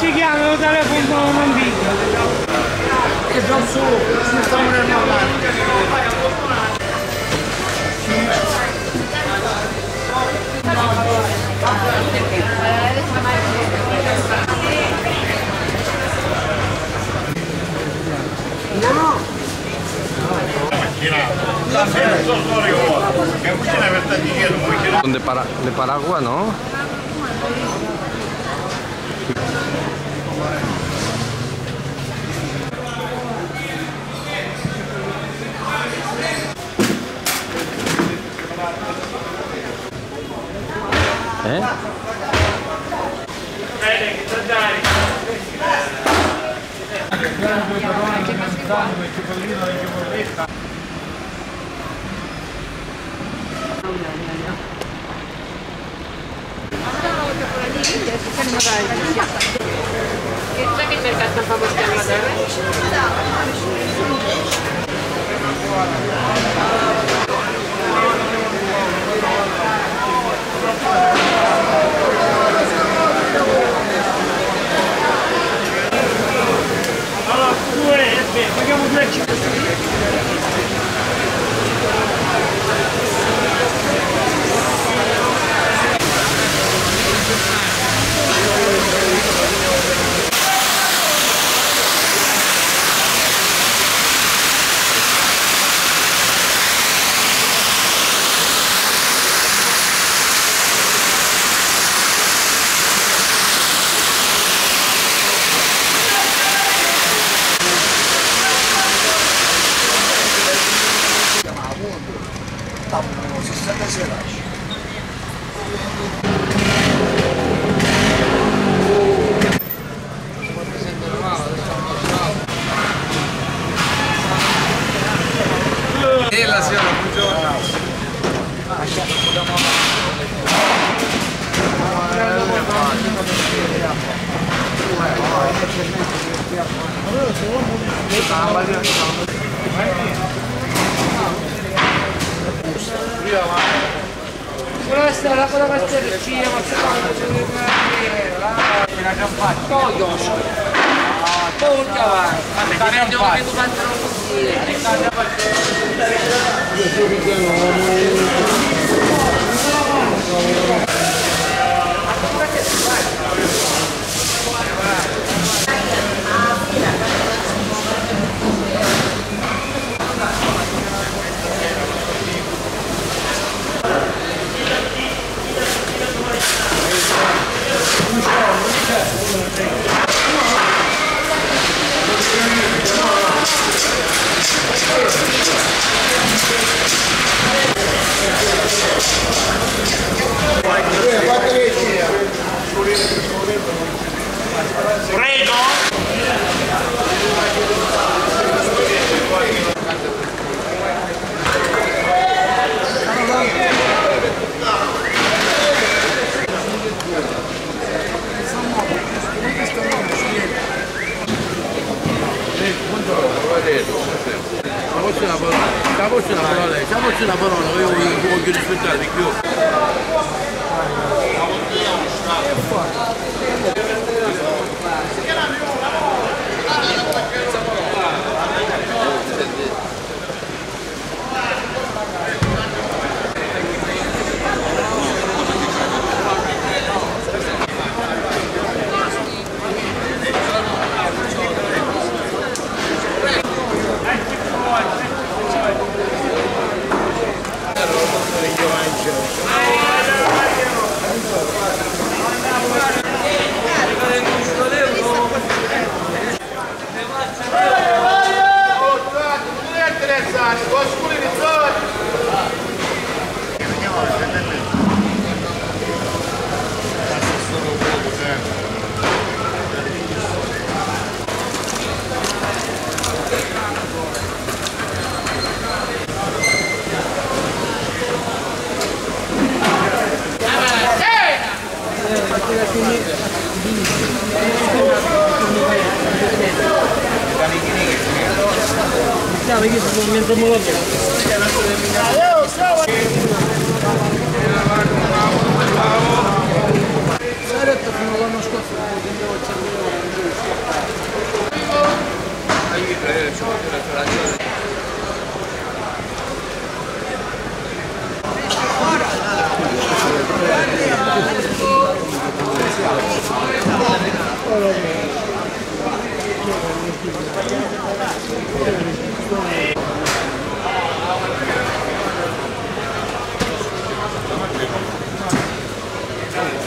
ci chiamano telefono non dico che sono su non stanno No! La la 네. Thank you. Allora, pure, paghiamo 10 Buonasera, con la pasticcia, ma se quando c'è il guerriero, già fatto. Toglio. Porca vai. Ma te ne devo che tu faccia non possibile. Io sono Prego. Ciao, Ciamoci una parola, ciao, ciamoci una parola, io voglio rispettare di più. Thank you so Hey, навісимо ментомологію.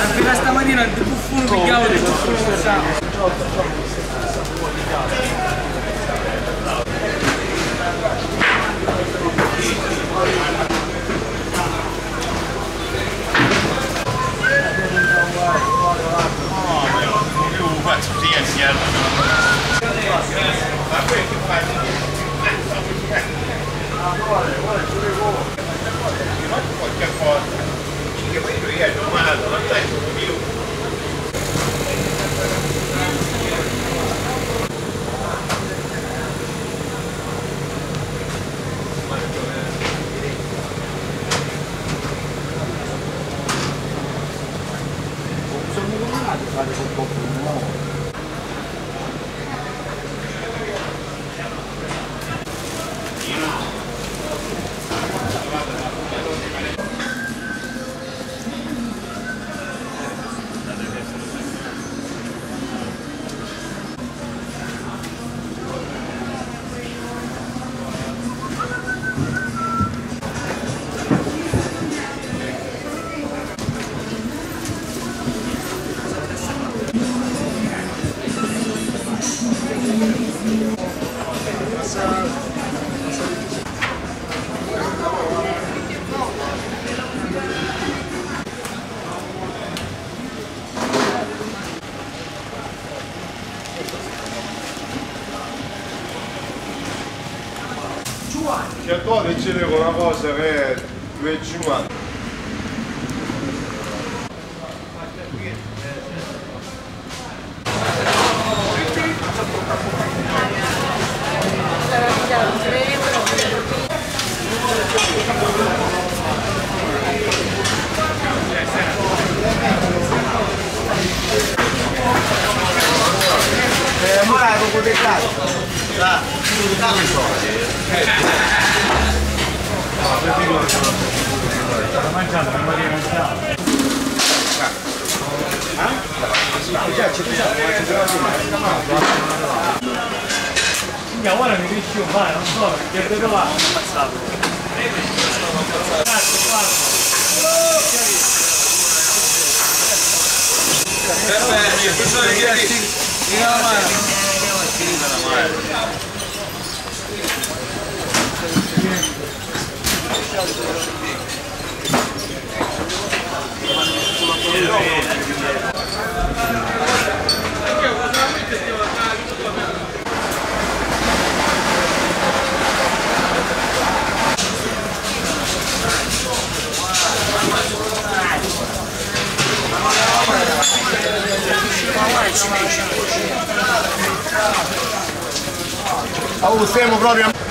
appena stamattina il buffone picchiavo di buffone Oh, no, no, no, no, no, no, no, no, Giovanni. Che tu decide una cosa che è due Giovanni. Eh, ora è un po' di caso. Da, da, da, Sta mangiando, non voglio mangiare. Ah? Già, c'è già, c'è già. Ora mi riesci un vai, non so, perché vedo là. Cazzo, guarda. Perfetto, questo è il mio. Tira la mano. Tira la mano. O. Sam, brother.